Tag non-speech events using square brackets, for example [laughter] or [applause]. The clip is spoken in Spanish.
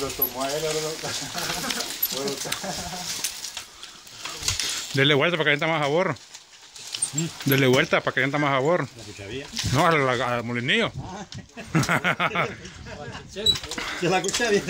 lo tomó a él, ahora lo... [laughs] Dele vuelta para que sienta más sabor. Dele vuelta para que sienta más sabor. La. No, al, al molinillo. [laughs] Que la cucharilla.